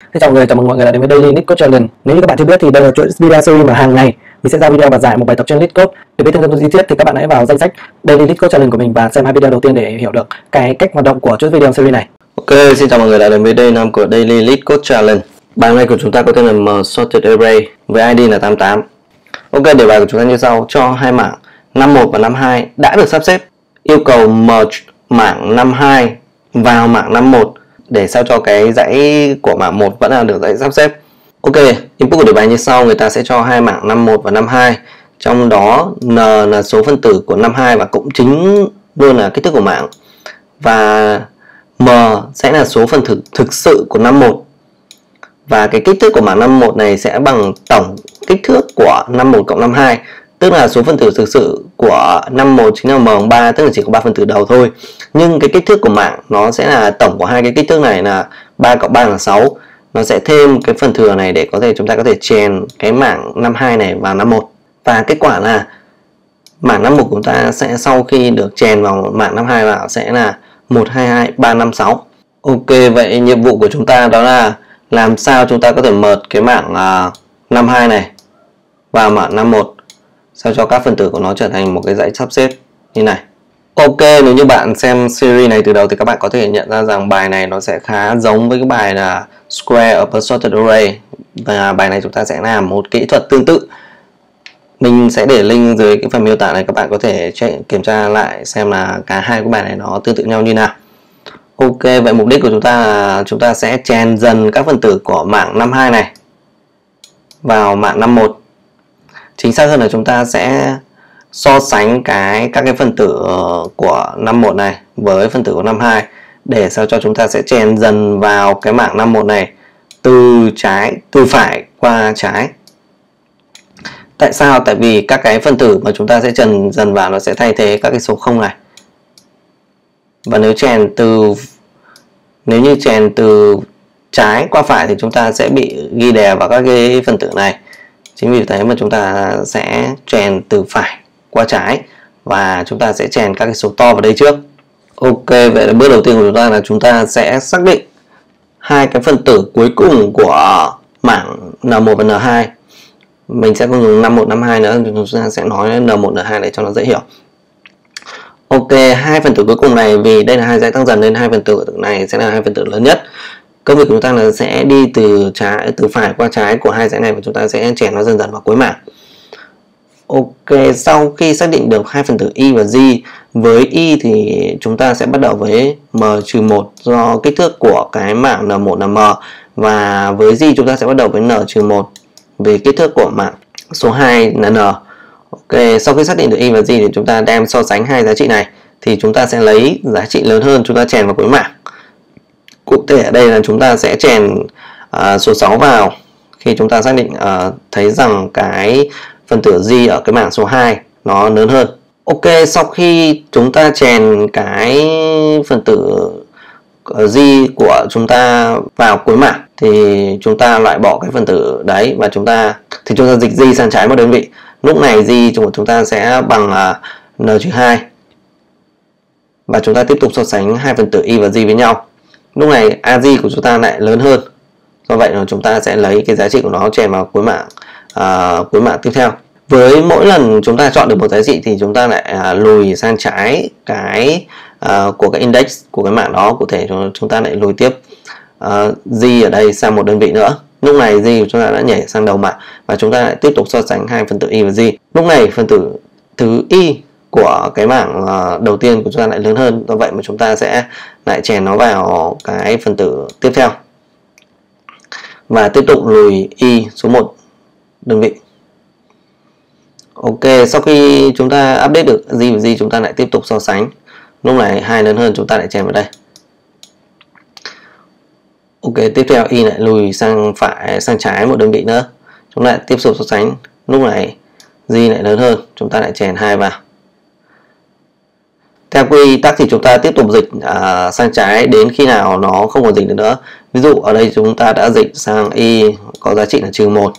Xin chào mọi người, chào mừng mọi người đã đến với Daily Lead Code Challenge. Nếu như các bạn chưa biết thì đây là chuỗi video series mà hàng ngày mình sẽ ra video và giải một bài tập trên Lead Code. Để biết thêm thông tin chi tiết thì các bạn hãy vào danh sách Daily Lead Code Challenge của mình và xem hai video đầu tiên để hiểu được cái cách hoạt động của chuỗi video series này. Ok, xin chào mọi người đã đến với day năm của Daily Lead Code Challenge. Bài này của chúng ta có tên là M Sorted Array với ID là 88. Ok, đề bài của chúng ta như sau: cho hai mảng 51 và 52 đã được sắp xếp, yêu cầu merge mảng 52 vào mảng 51 để sao cho cái dãy của mảng 1 vẫn là được dãy sắp xếp. Ok, input của đề bài như sau, người ta sẽ cho hai mảng 51 và 52. Trong đó n là số phân tử của 52 và cũng chính luôn là kích thước của mảng. Và m sẽ là số phân tử thực sự của 51. Và cái kích thước của mảng 51 này sẽ bằng tổng kích thước của 51 cộng 52 tức là số phân tử thực sự của 51 chính là m3 tức là chỉ có 3 phân tử đầu thôi. Nhưng cái kích thước của mạng nó sẽ là tổng của hai cái kích thước này là 3 cộng 3 là 6 nó sẽ thêm cái phần thừa này để có thể chúng ta có thể chèn cái mảng 52 này vào 51 và kết quả là mảng 51 của chúng ta sẽ sau khi được chèn vào mảng 52 vào sẽ là 122356 Ok vậy nhiệm vụ của chúng ta đó là làm sao chúng ta có thể mở cái mảng uh, 52 này vào mảng 51 sao cho các phần tử của nó trở thành một cái dãy sắp xếp như này. Ok, nếu như bạn xem series này từ đầu thì các bạn có thể nhận ra rằng bài này nó sẽ khá giống với cái bài là Square of a Sorted Array. Và bài này chúng ta sẽ làm một kỹ thuật tương tự. Mình sẽ để link dưới cái phần miêu tả này các bạn có thể check, kiểm tra lại xem là cả hai cái bài này nó tương tự nhau như nào. Ok, vậy mục đích của chúng ta là chúng ta sẽ chèn dần các phần tử của mảng 52 này vào mảng 51 chính xác hơn là chúng ta sẽ so sánh cái, các cái phân tử ờ, của năm một này với phân tử của 52 để sao cho chúng ta sẽ chèn dần vào cái mảng 51 này từ trái, từ phải qua trái. Tại sao? Tại vì các cái phân tử mà chúng ta sẽ chèn dần vào nó sẽ thay thế các cái số không này. Và nếu chèn từ, nếu như chèn từ trái qua phải thì chúng ta sẽ bị ghi đè vào các cái phân tử này chính vì thế mà chúng ta sẽ chèn từ phải qua trái và chúng ta sẽ chèn các cái số to vào đây trước. Ok vậy là bước đầu tiên của chúng ta là chúng ta sẽ xác định hai cái phân tử cuối cùng của mảng N1 và N2 mình sẽ không dùng 5152 nữa chúng ta sẽ nói N1 N2 để cho nó dễ hiểu. Ok, hai phần tử cuối cùng này vì đây là hai dãy tăng dần nên hai phần tử này sẽ là hai phần tử lớn nhất công việc của chúng ta là sẽ đi từ trái từ phải qua trái của hai dãy này và chúng ta sẽ chèn nó dần dần vào cuối mảng. Ok, sau khi xác định được hai phần tử y và j với y thì chúng ta sẽ bắt đầu với m trừ 1 do kích thước của cái mảng n1 là m. Và với j chúng ta sẽ bắt đầu với n trừ 1 vì kích thước của mảng số 2 là n. Ok, sau khi xác định được y và j thì chúng ta đem so sánh hai giá trị này. Thì chúng ta sẽ lấy giá trị lớn hơn chúng ta chèn vào cuối mảng cụ thể ở đây là chúng ta sẽ chèn uh, số 6 vào khi chúng ta xác định uh, thấy rằng cái phần tử G ở cái mảng số 2 nó lớn hơn. Ok sau khi chúng ta chèn cái phần tử ờ, G của chúng ta vào cuối mảng thì chúng ta loại bỏ cái phần tử đấy và chúng ta thì chúng ta dịch G sang trái một đơn vị. Lúc này G của chúng ta sẽ bằng à, uh, N-2 và chúng ta tiếp tục so sánh hai phần tử Y và G với nhau lúc này AG của chúng ta lại lớn hơn. Do vậy là chúng ta sẽ lấy cái giá trị của nó chèn vào cuối mạng à, cuối mạng tiếp theo. Với mỗi lần chúng ta chọn được một giá trị thì chúng ta lại à, lùi sang trái cái à, của cái index của cái mạng đó cụ thể chúng ta lại lùi tiếp. À, Z g ở đây sang một đơn vị nữa. Lúc này g của chúng ta đã nhảy sang đầu mạng và chúng ta lại tiếp tục so sánh hai phần tử y và g lúc này phần tử thứ y của cái mảng ờ, đầu tiên của chúng ta lại lớn hơn. Do vậy mà chúng ta sẽ lại chèn nó vào cái phần tử tiếp theo. Và tiếp tục lùi y số 1 đơn vị. Ok, sau khi chúng ta update được gì và gì, chúng ta lại tiếp tục so sánh. Lúc này hai lớn hơn, chúng ta lại chèn vào đây. Ok, tiếp theo y lại lùi sang phải, sang trái một đơn vị nữa. Chúng ta lại tiếp tục so sánh. Lúc này gì lại lớn hơn, chúng ta lại chèn hai vào theo quy tắc thì chúng ta tiếp tục dịch à, sang trái đến khi nào nó không còn dịch được nữa. Ví dụ ở đây chúng ta đã dịch sang y có giá trị là trừ một.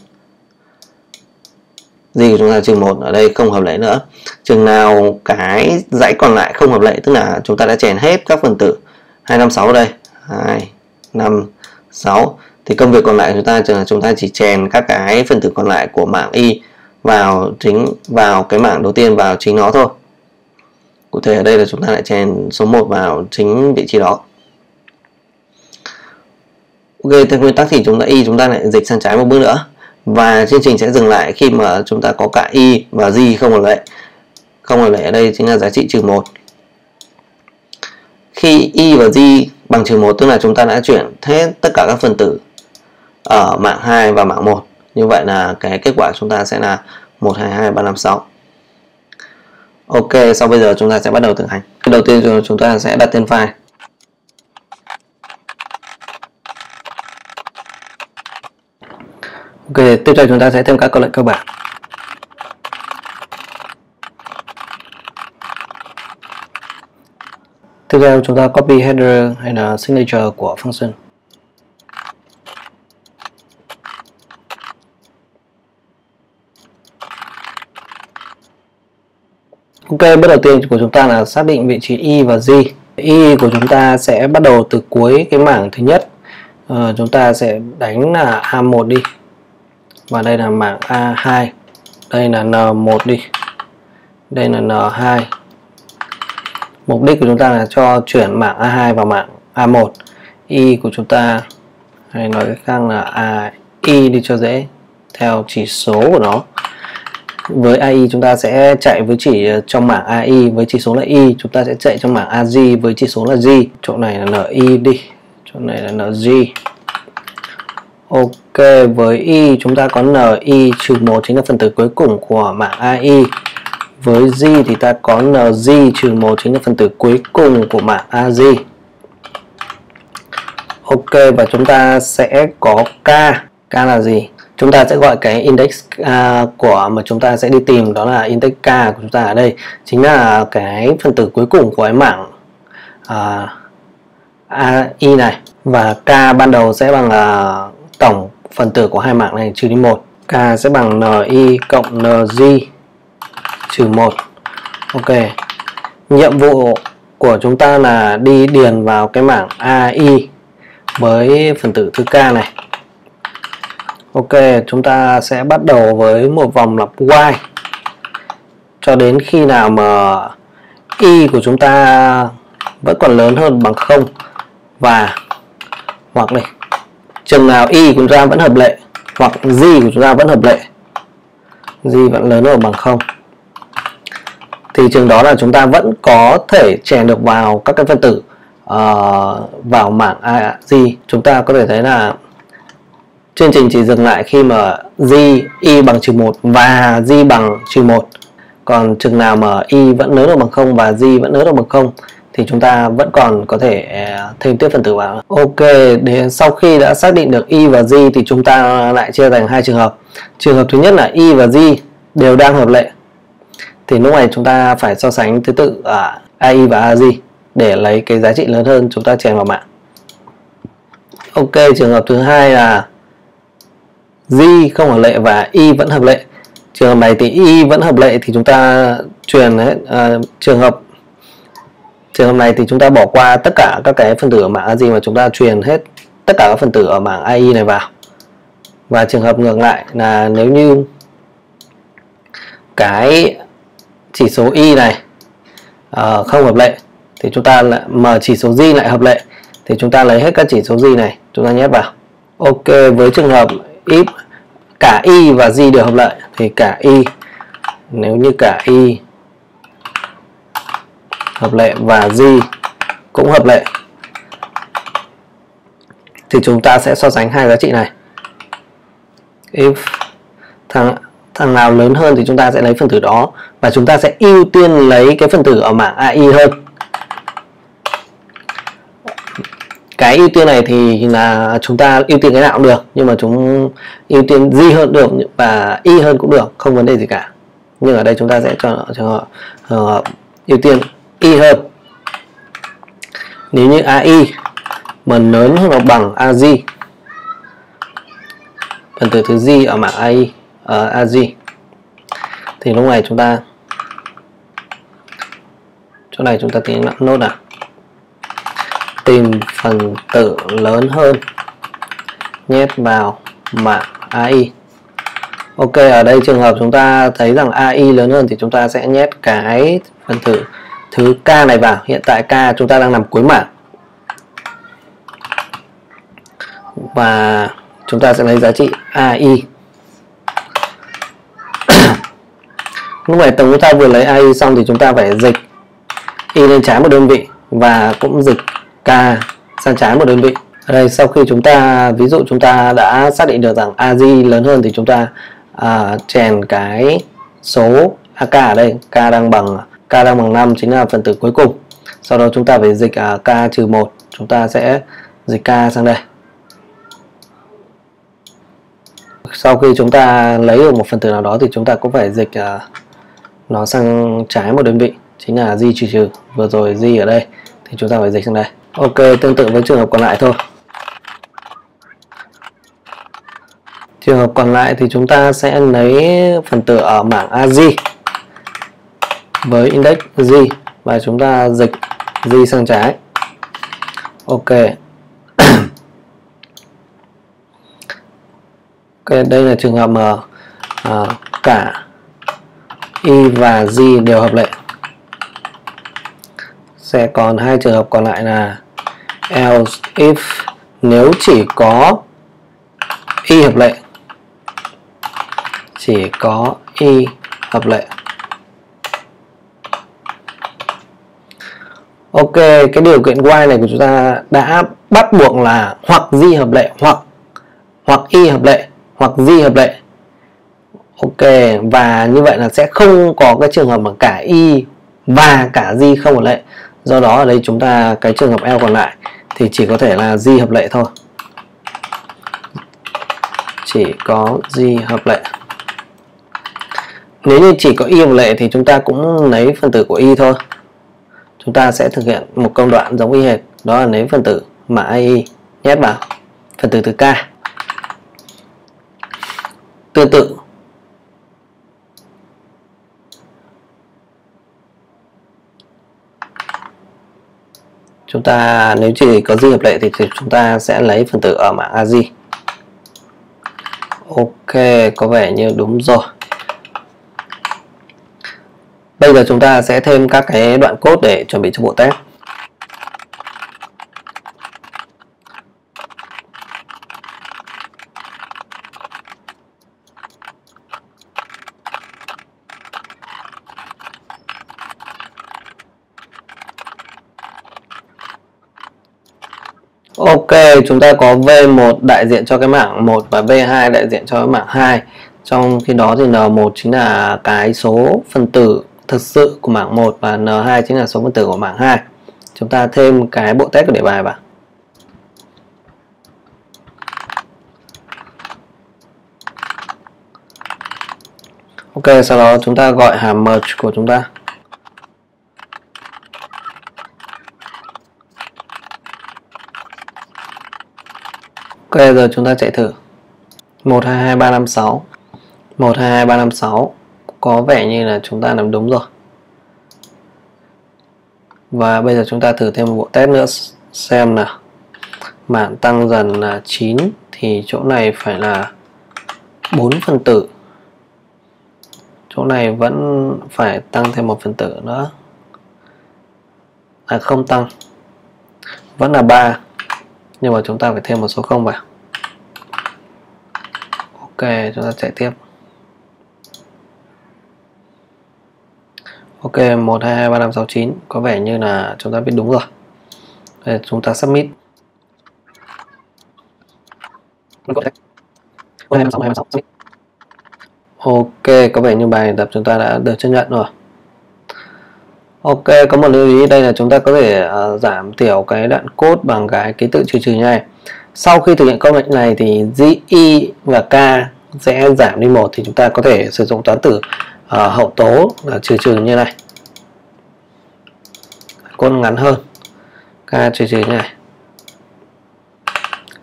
Gì của chúng ta trừ một ở đây không hợp lệ nữa. Chừng nào cái dãy còn lại không hợp lệ tức là chúng ta đã chèn hết các phần tử. 256 ở đây. 2 5 6 thì công việc còn lại chúng ta là chúng ta chỉ chèn các cái phần tử còn lại của mảng y vào chính vào cái mảng đầu tiên vào chính nó thôi cụ thể ở đây là chúng ta lại chèn số 1 vào chính vị trí đó. Ok, theo nguyên tắc thì chúng ta, y chúng ta lại dịch sang trái một bước nữa. Và chương trình sẽ dừng lại khi mà chúng ta có cả y và z không hợp lệ không hợp lệ ở đây chính là giá trị trừ một. Khi y và g bằng trừ một, tức là chúng ta đã chuyển hết tất cả các phần tử ở mạng 2 và mạng 1 như vậy là cái kết quả chúng ta sẽ là 1 2 2 3 5 6 Ok sau bây giờ chúng ta sẽ bắt đầu thực hành đầu tiên chúng ta sẽ đặt tên file Ok, tiếp theo chúng ta sẽ thêm các câu lệnh cơ bản. Tiếp theo chúng ta copy header hay là signature của function. Ok, bước đầu tiên của chúng ta là xác định vị trí y và z. Y của chúng ta sẽ bắt đầu từ cuối cái mảng thứ nhất. Ờ, chúng ta sẽ đánh là A1 đi. Và đây là mảng A2 đây là N1 đi. Đây là N2 mục đích của chúng ta là cho chuyển mảng A2 vào mảng A1 Y của chúng ta hay nói cách khác là AI đi cho dễ theo chỉ số của nó với AI chúng ta sẽ chạy với chỉ trong mảng AI với chỉ số là Y chúng ta sẽ chạy trong mảng AZ với chỉ số là G chỗ này là NI đi chỗ này là NG Ok, với y chúng ta có ni trừ 1 chính là phần tử cuối cùng của mảng ai. Với z thì ta có NG trừ 1 chính là phần tử cuối cùng của mảng az. Ok và chúng ta sẽ có k. K là gì? Chúng ta sẽ gọi cái index uh, của mà chúng ta sẽ đi tìm đó là index k của chúng ta ở đây. Chính là cái phần tử cuối cùng của cái mảng à, uh, AI này. Và k ban đầu sẽ bằng uh, tổng phần tử của hai mảng này trừ đi một. K sẽ bằng ni cộng nj trừ 1 ok. Nhiệm vụ của chúng ta là đi điền vào cái mảng ai với phần tử thứ k này ok chúng ta sẽ bắt đầu với một vòng lặp while cho đến khi nào mà y của chúng ta vẫn còn lớn hơn bằng 0 và hoặc này chừng nào y của chúng ta vẫn hợp lệ hoặc z của chúng ta vẫn hợp lệ z vẫn lớn hơn bằng không thì chừng đó là chúng ta vẫn có thể chèn được vào các cái phân tử uh, vào mảng z. Chúng ta có thể thấy là chương trình chỉ dừng lại khi mà z y bằng trừ một và z bằng trừ một. Còn chừng nào mà y vẫn lớn hơn bằng không và z vẫn lớn hơn bằng không thì chúng ta vẫn còn có thể à, thêm tiếp phần tử vào. Ok để sau khi đã xác định được y và z thì chúng ta lại chia thành hai trường hợp. Trường hợp thứ nhất là y và z đều đang hợp lệ thì lúc này chúng ta phải so sánh thứ tự à, ai và az để lấy cái giá trị lớn hơn chúng ta chèn vào mạng. Ok trường hợp thứ hai là z không hợp lệ và y vẫn hợp lệ trường hợp này thì y vẫn hợp lệ thì chúng ta truyền hết. à, trường hợp trường hợp này thì chúng ta bỏ qua tất cả các cái phần tử ở mạng gì mà chúng ta truyền hết tất cả các phần tử ở mạng AI này vào và trường hợp ngược lại là nếu như cái chỉ số y này uh, không hợp lệ thì chúng ta lại mà chỉ số z lại hợp lệ thì chúng ta lấy hết các chỉ số z này chúng ta nhét vào ok với trường hợp if cả y và z đều hợp lệ thì cả y, nếu như cả y hợp lệ và G cũng hợp lệ thì chúng ta sẽ so sánh hai giá trị này. If thằng thằng nào lớn hơn thì chúng ta sẽ lấy phần tử đó, và chúng ta sẽ ưu tiên lấy cái phần tử ở mảng AI hơn. Cái ưu tiên này thì là chúng ta ưu tiên cái nào cũng được nhưng mà chúng ưu tiên G hơn được và Y hơn cũng được không vấn đề gì cả. Nhưng ở đây chúng ta sẽ cho trường hợp họ ưu tiên y hơn. Nếu như AI mà lớn hơn hoặc bằng AZ phần tử thứ G ở mạng AI ở ờ, AZ thì lúc này chúng ta chỗ này chúng ta tiến nốt nào? Tìm phần tử lớn hơn. Nhét vào mạng AI Ok, ở đây trường hợp chúng ta thấy rằng AI lớn hơn thì chúng ta sẽ nhét cái phần tử, thứ K này vào. Hiện tại K chúng ta đang nằm cuối mạng. Và chúng ta sẽ lấy giá trị AI lúc này tổng chúng ta vừa lấy AI xong thì chúng ta phải dịch y lên trái một đơn vị và cũng dịch ta sang trái một đơn vị. Ở đây sau khi chúng ta ví dụ chúng ta đã xác định được rằng AJ lớn hơn thì chúng ta à, chèn cái số AK ở đây k đang bằng k đang bằng 5 chính là phần tử cuối cùng. Sau đó chúng ta phải dịch à, k trừ 1 chúng ta sẽ dịch k sang đây. Sau khi chúng ta lấy được một phần tử nào đó thì chúng ta cũng phải dịch à, nó sang trái một đơn vị chính là di trừ trừ. Vừa rồi di ở đây thì chúng ta phải dịch sang đây ok tương tự với trường hợp còn lại thôi. Trường hợp còn lại thì chúng ta sẽ lấy phần tử ở mảng AZ với index Z và chúng ta dịch Z sang trái. Ok. Ok đây là trường hợp mà à, cả y và g đều hợp lệ sẽ còn hai trường hợp còn lại là else if nếu chỉ có y hợp lệ. Chỉ có y hợp lệ. Ok, cái điều kiện y này của chúng ta đã bắt buộc là hoặc di hợp lệ hoặc hoặc y hợp lệ hoặc di hợp lệ. Ok và như vậy là sẽ không có cái trường hợp mà cả y và cả di không hợp lệ do đó ở đây chúng ta, cái trường hợp L còn lại thì chỉ có thể là di hợp lệ thôi. Chỉ có di hợp lệ. Nếu như chỉ có y hợp lệ thì chúng ta cũng lấy phần tử của y thôi. Chúng ta sẽ thực hiện một công đoạn giống y hệt, đó là lấy phần tử mã ai nhét vào. Phần tử từ k. Tương tự chúng ta, nếu chỉ có di hợp lệ thì chúng ta sẽ lấy phần tử ở mạng AZ Ok, có vẻ như đúng rồi. Bây giờ chúng ta sẽ thêm các cái đoạn code để chuẩn bị cho bộ test Ok, chúng ta có V1 đại diện cho cái mảng 1 và V2 đại diện cho cái mảng 2. Trong khi đó thì N1 chính là cái số phân tử thực sự của mảng 1 và N2 chính là số phân tử của mảng 2. Chúng ta thêm cái bộ test của đề bài vào. Ok, sau đó chúng ta gọi hàm merge của chúng ta. Ok giờ chúng ta chạy thử. 122356 122356 có vẻ như là chúng ta làm đúng rồi. Và bây giờ chúng ta thử thêm một bộ test nữa. Xem nào. Mạng tăng dần là 9 thì chỗ này phải là 4 phần tử. Chỗ này vẫn phải tăng thêm một phần tử nữa. À không tăng. Vẫn là 3 nhưng mà chúng ta phải thêm một số không vào. Ok chúng ta chạy tiếp. Ok 1 2 2 3 5 6 9 có vẻ như là chúng ta biết đúng rồi. Đây, chúng ta submit. Ok có vẻ như bài tập chúng ta đã được chấp nhận rồi. Ok, có một lưu ý đây là chúng ta có thể uh, giảm thiểu cái đoạn code bằng cái ký tự trừ trừ như này. Sau khi thực hiện công lệnh này thì GI e và K sẽ giảm đi một thì chúng ta có thể sử dụng toán tử uh, hậu tố là trừ trừ như này. Code ngắn hơn. K trừ trừ như này.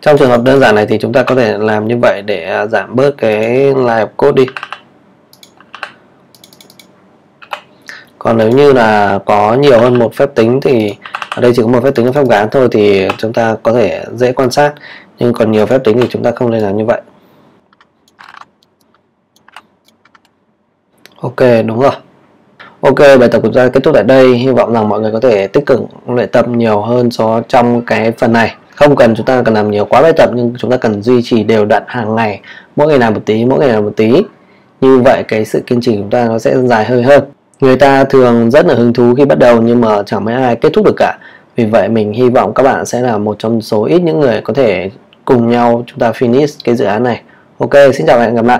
Trong trường hợp đơn giản này thì chúng ta có thể làm như vậy để à, giảm bớt cái line of code đi. Còn nếu như là có nhiều hơn một phép tính thì ở đây chỉ có một phép tính là phép gán thôi thì chúng ta có thể dễ quan sát. Nhưng còn nhiều phép tính thì chúng ta không nên làm như vậy. Ok, đúng rồi. Ok, bài tập của chúng ta kết thúc tại đây. Hy vọng rằng mọi người có thể tích cực luyện tập nhiều hơn so trong cái phần này. Không cần chúng ta cần làm nhiều quá bài tập, nhưng chúng ta cần duy trì đều đặn hàng ngày. Mỗi ngày làm một tí, mỗi ngày làm một tí. Như vậy cái sự kiên trì của chúng ta nó sẽ dài hơi hơn người ta thường rất là hứng thú khi bắt đầu nhưng mà chẳng mấy ai kết thúc được cả. Vì vậy mình hy vọng các bạn sẽ là một trong số ít những người có thể cùng nhau chúng ta finish cái dự án này. Ok, xin chào và hẹn gặp lại.